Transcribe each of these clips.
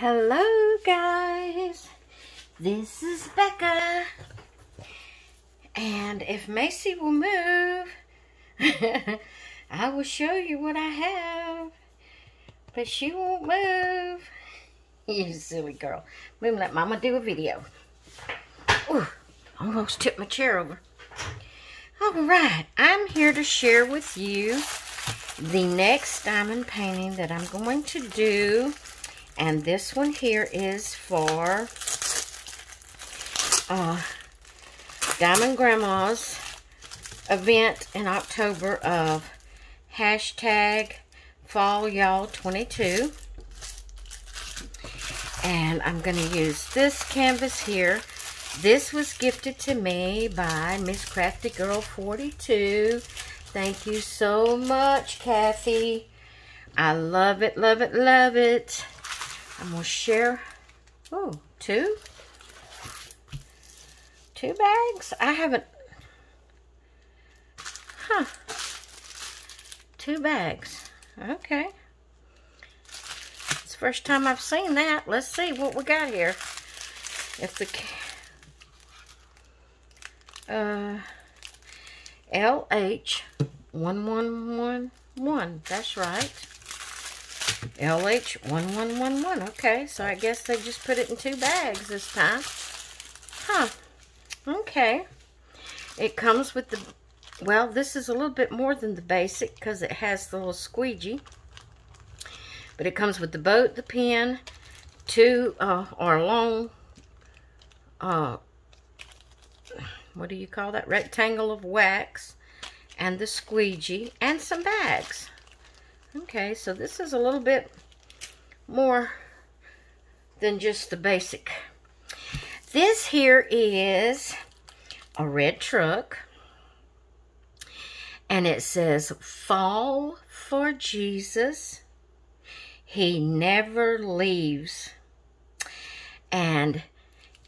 Hello guys, this is Becca. And if Macy will move, I will show you what I have. But she won't move. You silly girl. Move let mama do a video. Ooh, almost tipped my chair over. Alright, I'm here to share with you the next diamond painting that I'm going to do. And this one here is for uh, Diamond Grandma's event in October of hashtag Fall Y'all 22 and I'm going to use this canvas here. This was gifted to me by Miss Crafty Girl 42. Thank you so much, Kathy. I love it, love it, love it. I'm to share, oh, two? Two bags? I haven't, huh, two bags. Okay It's the first time I've seen that. Let's see what we got here. If the uh, LH1111. That's right. LH1111. Okay, so I guess they just put it in two bags this time. Huh. Okay. It comes with the, well, this is a little bit more than the basic because it has the little squeegee. But it comes with the boat, the pen, two uh, or long, uh, what do you call that? Rectangle of wax and the squeegee and some bags. Okay, so this is a little bit more than just the basic. This here is a red truck. And it says, Fall for Jesus. He never leaves. And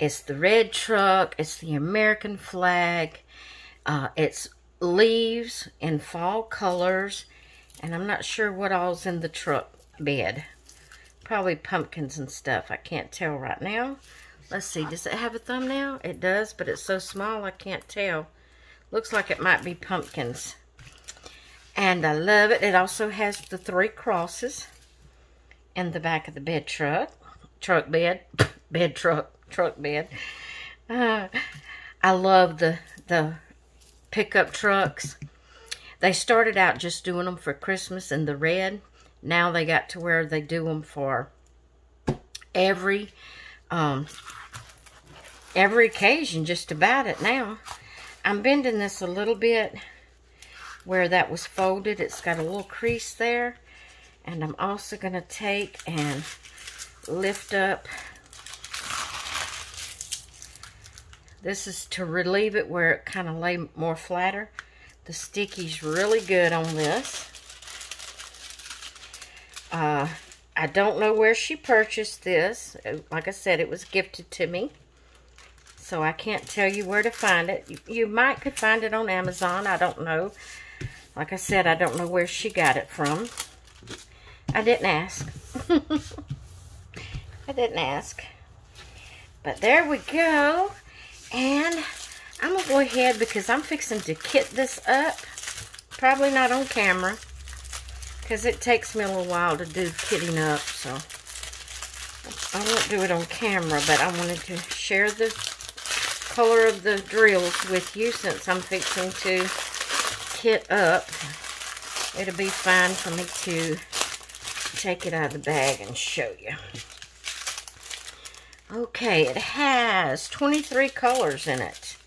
it's the red truck. It's the American flag. Uh, it's leaves in fall colors. And I'm not sure what all's in the truck bed. Probably pumpkins and stuff. I can't tell right now. Let's see. Does it have a thumbnail? It does, but it's so small I can't tell. Looks like it might be pumpkins. And I love it. It also has the three crosses in the back of the bed truck. Truck bed. bed truck. Truck bed. Uh, I love the, the pickup trucks. They started out just doing them for Christmas in the red. Now they got to where they do them for every um, every occasion, just about it now. I'm bending this a little bit where that was folded. It's got a little crease there. And I'm also going to take and lift up. This is to relieve it where it kind of lay more flatter. The sticky's really good on this. Uh, I don't know where she purchased this. Like I said, it was gifted to me. So I can't tell you where to find it. You, you might could find it on Amazon. I don't know. Like I said, I don't know where she got it from. I didn't ask. I didn't ask. But there we go. And I'm going to ahead because I'm fixing to kit this up. Probably not on camera. Because it takes me a little while to do kitting up. So I won't do it on camera. But I wanted to share the color of the drills with you since I'm fixing to kit up. It'll be fine for me to take it out of the bag and show you. Okay, it has 23 colors in it.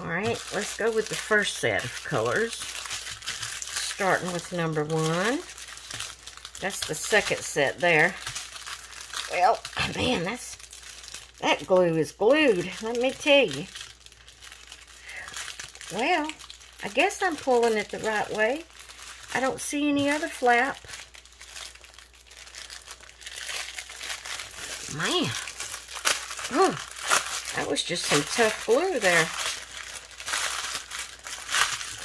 Alright, let's go with the first set of colors. Starting with number one. That's the second set there. Well, man, that's that glue is glued, let me tell you. Well, I guess I'm pulling it the right way. I don't see any other flap. Man. Oh, that was just some tough glue there.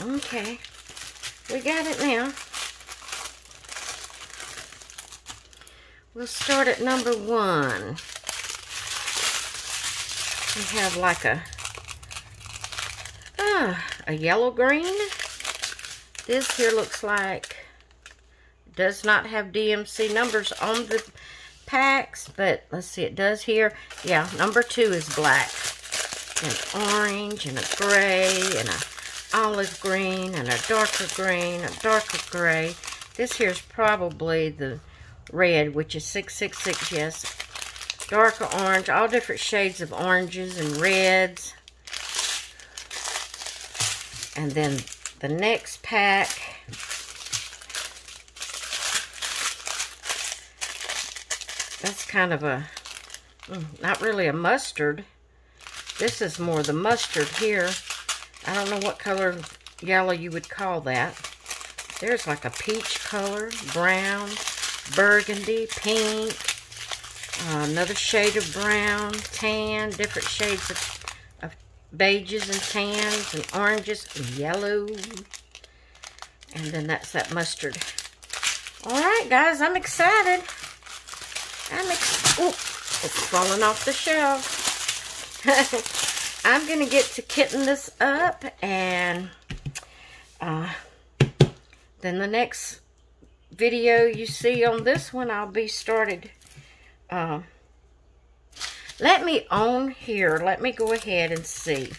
Okay. We got it now. We'll start at number one. We have like a, ah, a yellow green. This here looks like, does not have DMC numbers on the packs, but let's see, it does here. Yeah, number two is black. and orange and a gray and a olive green and a darker green, a darker gray. This here is probably the red, which is 666, yes. Darker orange, all different shades of oranges and reds. And then the next pack that's kind of a, mm, not really a mustard. This is more the mustard here. I don't know what color yellow you would call that. There's like a peach color, brown, burgundy, pink, uh, another shade of brown, tan, different shades of, of beiges and tans and oranges and yellow. And then that's that mustard. All right, guys, I'm excited. I'm oh, it's falling off the shelf. I'm going to get to kitting this up and uh, then the next video you see on this one, I'll be started. Uh, let me on here. Let me go ahead and see.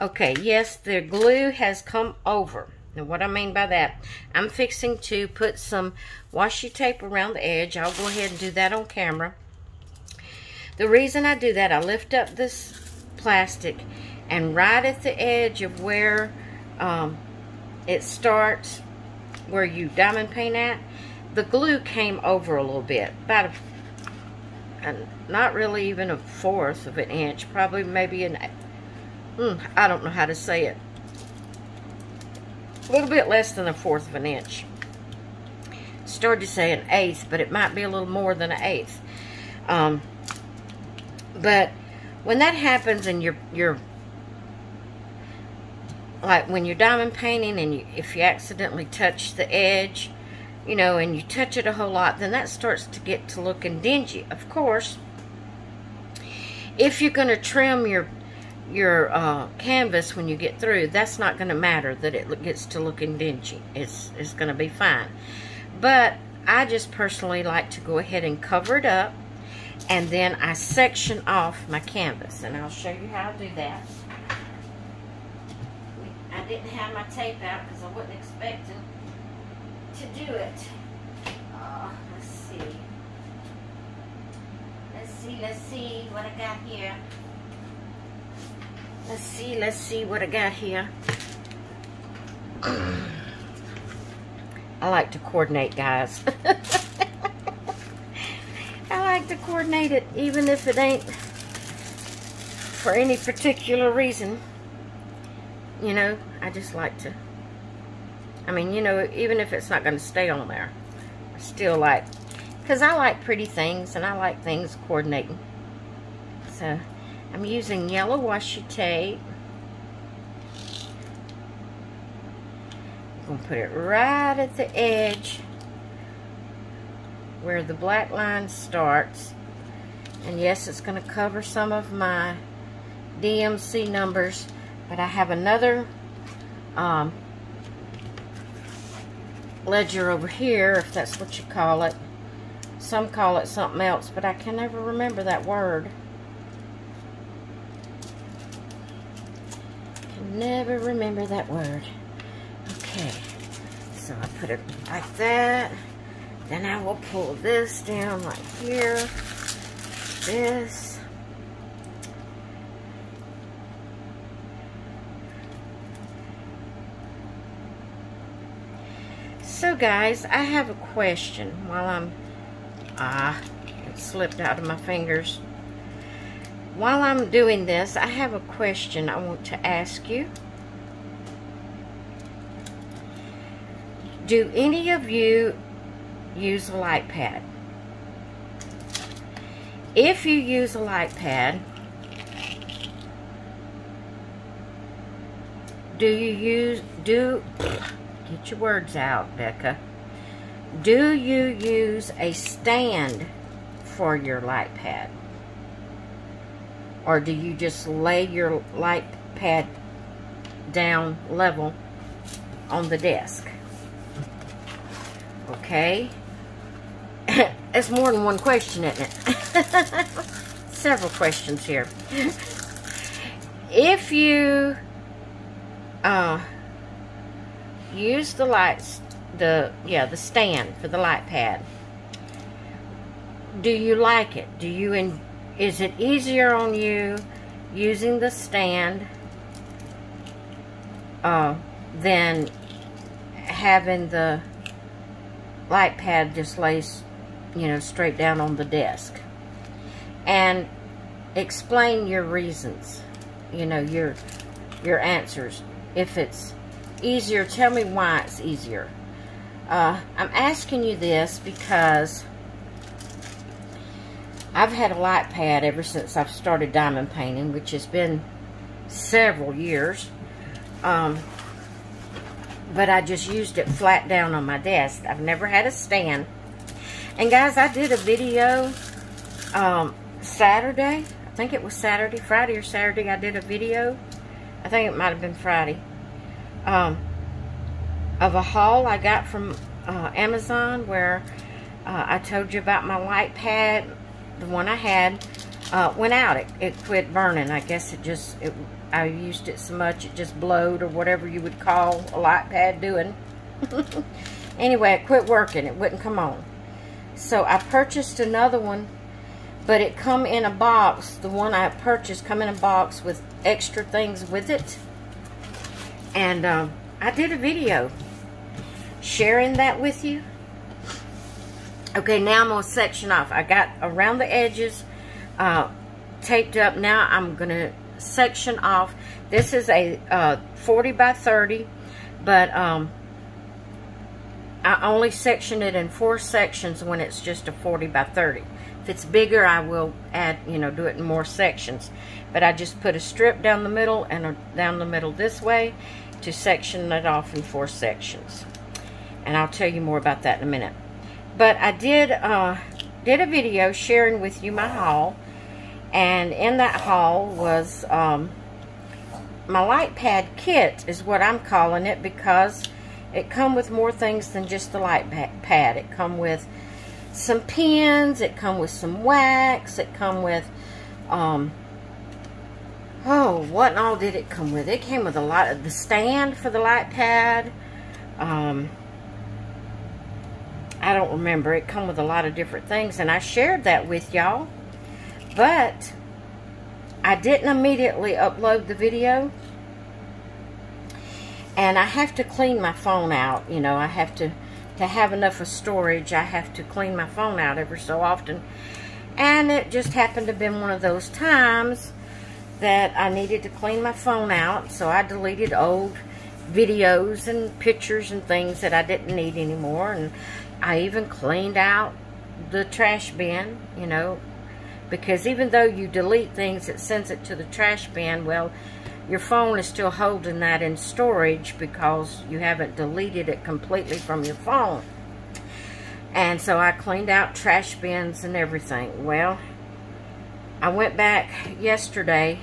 Okay, yes, the glue has come over. Now, what I mean by that, I'm fixing to put some washi tape around the edge. I'll go ahead and do that on camera. The reason I do that, I lift up this plastic and right at the edge of where um, it starts, where you diamond paint at, the glue came over a little bit, about a, a not really even a fourth of an inch, probably maybe an, hmm, I don't know how to say it, a little bit less than a fourth of an inch. Started to say an eighth, but it might be a little more than an eighth. Um, but when that happens and you're, you're like when you're diamond painting and you, if you accidentally touch the edge, you know, and you touch it a whole lot, then that starts to get to looking dingy. Of course, if you're going to trim your your uh, canvas when you get through, that's not going to matter that it gets to looking dingy. It's, it's going to be fine. But I just personally like to go ahead and cover it up and then I section off my canvas and I'll show you how to do that. I didn't have my tape out because I wasn't expecting to do it. Uh, let's see. Let's see, let's see what I got here. Let's see, let's see what I got here. I like to coordinate, guys. To coordinate it, even if it ain't for any particular reason. You know, I just like to. I mean, you know, even if it's not going to stay on there, I still like, because I like pretty things, and I like things coordinating. So, I'm using yellow washi tape. I'm going to put it right at the edge where the black line starts. And yes, it's going to cover some of my DMC numbers, but I have another um, ledger over here, if that's what you call it. Some call it something else, but I can never remember that word. Can never remember that word. Okay, so I put it like that. Then I will pull this down right here. This. So guys, I have a question while I'm, ah, it slipped out of my fingers. While I'm doing this, I have a question I want to ask you. Do any of you use a light pad? If you use a light pad, do you use, do, get your words out, Becca. Do you use a stand for your light pad? Or do you just lay your light pad down level on the desk? Okay. it's more than one question, isn't it? Several questions here. If you uh, use the lights, the, yeah, the stand for the light pad, do you like it? Do you, in, is it easier on you using the stand uh, than having the light pad just lays, you know, straight down on the desk. And explain your reasons, you know, your your answers. If it's easier, tell me why it's easier. Uh, I'm asking you this because I've had a light pad ever since I've started diamond painting, which has been several years. Um, but I just used it flat down on my desk. I've never had a stand. And guys, I did a video um, Saturday. I think it was Saturday, Friday or Saturday. I did a video. I think it might have been Friday. Um, of a haul I got from uh, Amazon where uh, I told you about my light pad. The one I had uh, went out. It, it quit burning. I guess it just, it I used it so much it just blowed or whatever you would call a light pad doing. anyway, it quit working. It wouldn't come on. So I purchased another one, but it come in a box. The one I purchased come in a box with extra things with it. And um, I did a video sharing that with you. Okay, now I'm going to section off. I got around the edges uh, taped up. Now I'm going to section off. This is a uh, 40 by 30, but um, I only section it in four sections when it's just a 40 by 30. If it's bigger, I will add, you know, do it in more sections. But I just put a strip down the middle and a, down the middle this way to section it off in four sections. And I'll tell you more about that in a minute. But I did uh, did a video sharing with you my haul and in that haul was um, my light pad kit is what I'm calling it because it come with more things than just the light pad. It come with some pins, it come with some wax, it come with, um, oh, what all did it come with? It came with a lot of the stand for the light pad. Um, I don't remember. It come with a lot of different things, and I shared that with y'all. But I didn't immediately upload the video. And I have to clean my phone out. You know, I have to, to have enough of storage, I have to clean my phone out every so often. And it just happened to have been one of those times that I needed to clean my phone out. So I deleted old videos and pictures and things that I didn't need anymore. And I even cleaned out the trash bin, you know, because even though you delete things, it sends it to the trash bin. Well, your phone is still holding that in storage because you haven't deleted it completely from your phone. And so I cleaned out trash bins and everything. Well, I went back yesterday,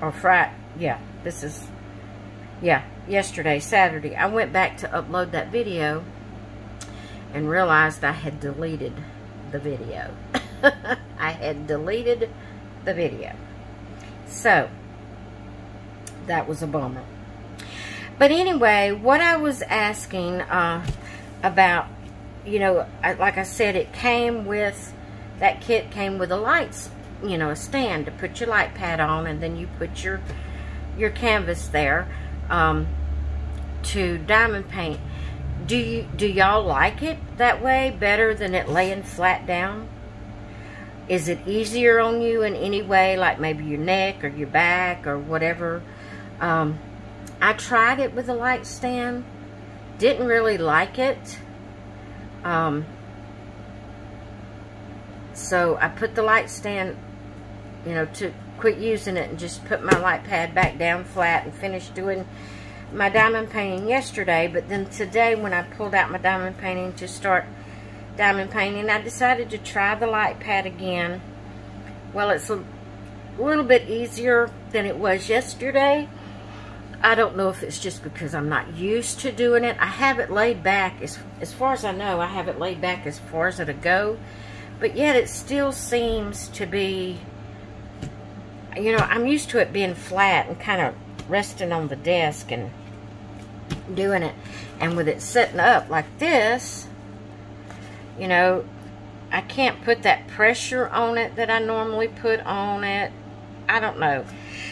or Friday, yeah, this is, yeah, yesterday, Saturday. I went back to upload that video and realized I had deleted the video. I had deleted the video. So, that was a bummer. But anyway, what I was asking uh, about, you know, like I said, it came with, that kit came with a lights, you know, a stand to put your light pad on, and then you put your your canvas there um, to diamond paint. Do you do y'all like it that way better than it laying flat down? Is it easier on you in any way, like maybe your neck or your back or whatever? Um, I tried it with a light stand. Didn't really like it. Um, so I put the light stand, you know, to quit using it and just put my light pad back down flat and finished doing my diamond painting yesterday. But then today when I pulled out my diamond painting to start diamond painting, I decided to try the light pad again. Well, it's a little bit easier than it was yesterday. I don't know if it's just because I'm not used to doing it. I have it laid back, as, as far as I know, I have it laid back as far as it'll go. But yet it still seems to be, you know, I'm used to it being flat and kind of resting on the desk and doing it. And with it sitting up like this, you know, I can't put that pressure on it that I normally put on it. I don't know.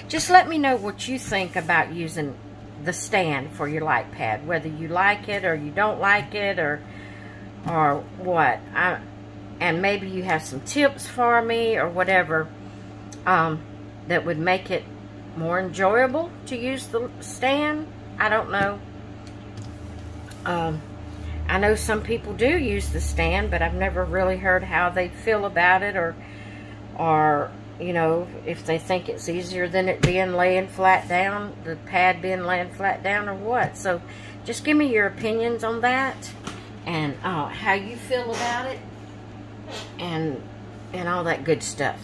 Just let me know what you think about using the stand for your light pad, whether you like it or you don't like it or or what. I, and maybe you have some tips for me or whatever um, that would make it more enjoyable to use the stand. I don't know. Um, I know some people do use the stand, but I've never really heard how they feel about it or, or you know, if they think it's easier than it being laying flat down, the pad being laying flat down or what. So just give me your opinions on that and uh, how you feel about it and and all that good stuff.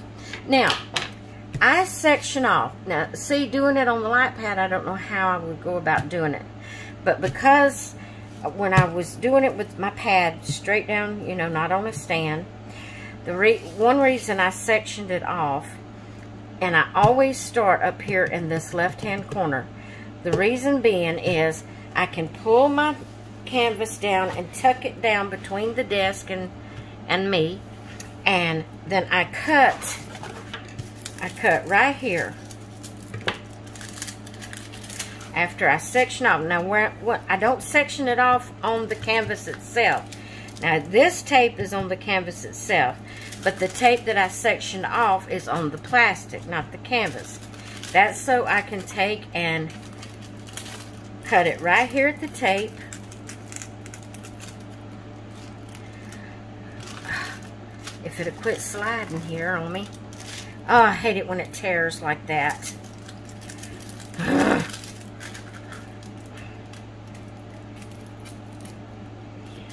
Now, I section off. Now, see, doing it on the light pad, I don't know how I would go about doing it. But because when I was doing it with my pad straight down, you know, not on a stand, the re one reason I sectioned it off, and I always start up here in this left-hand corner, the reason being is I can pull my canvas down and tuck it down between the desk and, and me, and then I cut, I cut right here after I section off. Now, where what I don't section it off on the canvas itself. Now, this tape is on the canvas itself, but the tape that I sectioned off is on the plastic, not the canvas. That's so I can take and cut it right here at the tape. If it'll quit sliding here on me. Oh, I hate it when it tears like that.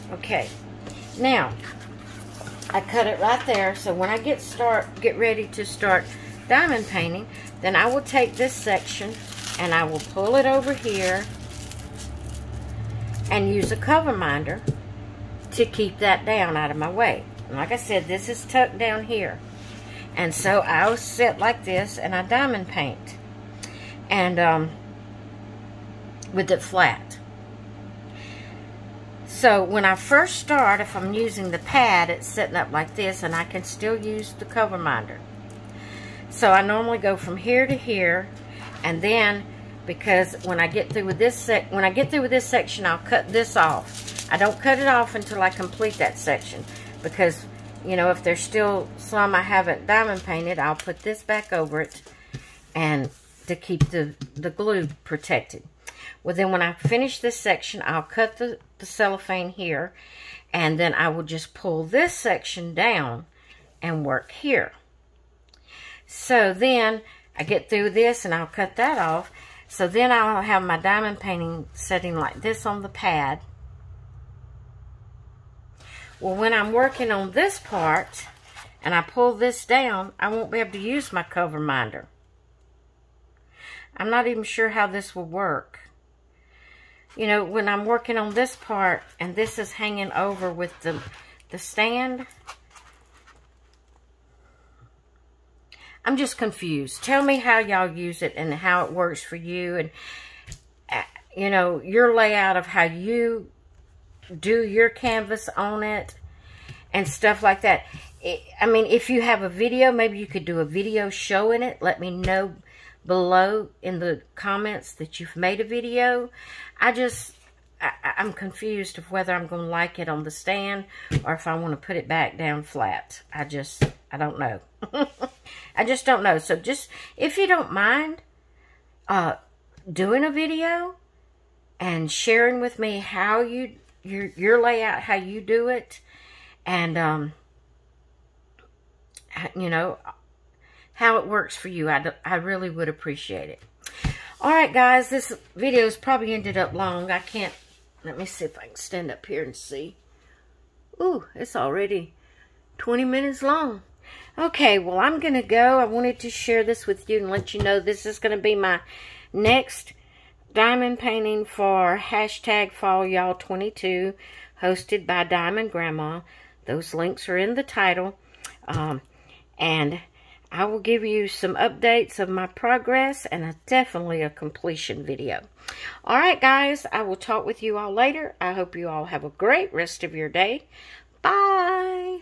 Okay, now I cut it right there. So when I get start get ready to start diamond painting, then I will take this section and I will pull it over here and use a cover minder to keep that down out of my way. And like I said, this is tucked down here. And so I'll sit like this and I diamond paint. And um, with it flat. So when I first start, if I'm using the pad, it's sitting up like this, and I can still use the cover minder. So I normally go from here to here, and then because when I get through with this sec when I get through with this section, I'll cut this off. I don't cut it off until I complete that section because you know if there's still some I haven't diamond painted, I'll put this back over it and to keep the the glue protected. Well, then when I finish this section, I'll cut the, the cellophane here, and then I will just pull this section down and work here. So then I get through this and I'll cut that off. So then I'll have my diamond painting setting like this on the pad. Well, when I'm working on this part and I pull this down, I won't be able to use my cover minder. I'm not even sure how this will work you know, when I'm working on this part and this is hanging over with the, the stand, I'm just confused. Tell me how y'all use it and how it works for you and, uh, you know, your layout of how you do your canvas on it and stuff like that. I mean, if you have a video, maybe you could do a video showing it. Let me know below in the comments that you've made a video. I just, I, am confused of whether I'm going to like it on the stand or if I want to put it back down flat. I just, I don't know. I just don't know. So just, if you don't mind uh, doing a video and sharing with me how you, your, your layout, how you do it, and, um, you know, how it works for you. I, I really would appreciate it. All right, guys, this video's probably ended up long. I can't, let me see if I can stand up here and see. Ooh, it's already 20 minutes long. Okay, well, I'm going to go. I wanted to share this with you and let you know this is going to be my next diamond painting for hashtag Fall Y'all 22, hosted by Diamond Grandma. Those links are in the title. Um, and I will give you some updates of my progress and a, definitely a completion video. All right, guys, I will talk with you all later. I hope you all have a great rest of your day. Bye.